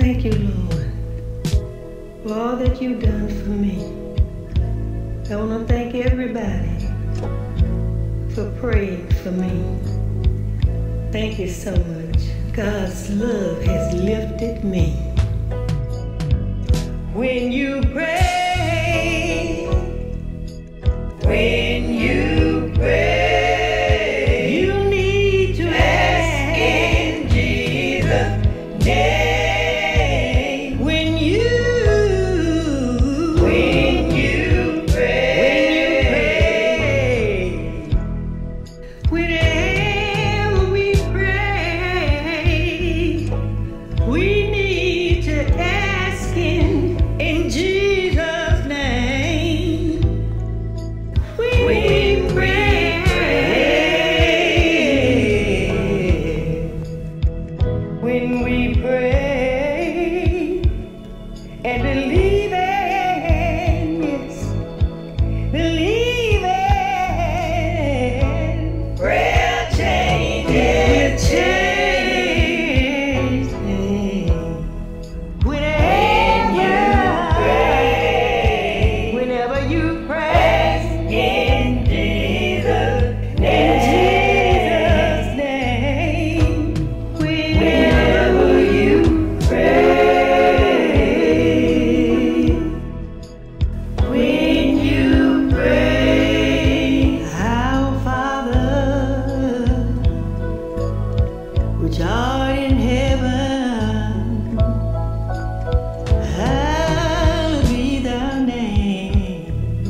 Thank you, Lord, for all that you've done for me. I want to thank everybody for praying for me. Thank you so much. God's love has lifted me. When you pray, and believe it, which art in heaven. Hallowed be thy name.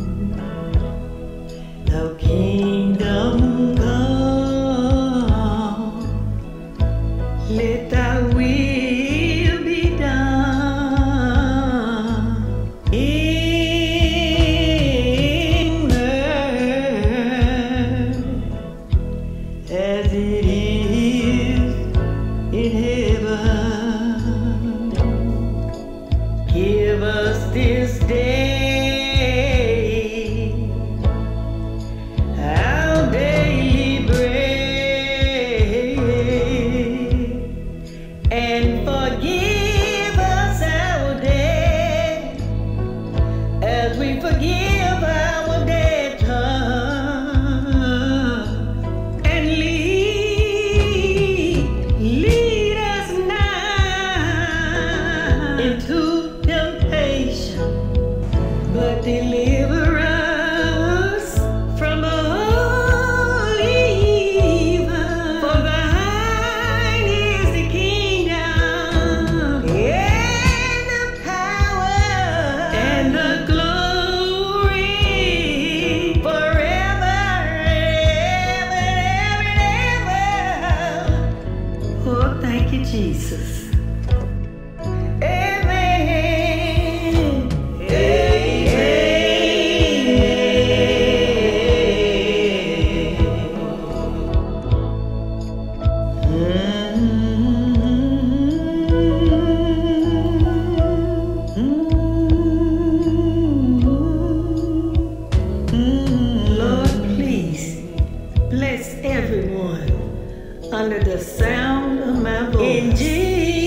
Thy kingdom come. Let thy will into temptation, but deliver us from all evil. For thine is the kingdom and the power and the glory forever, ever, ever, ever. Oh, thank you, Jesus. sound of my voice. In Jesus.